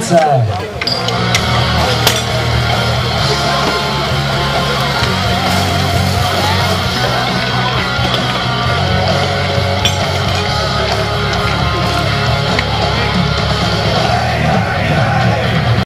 se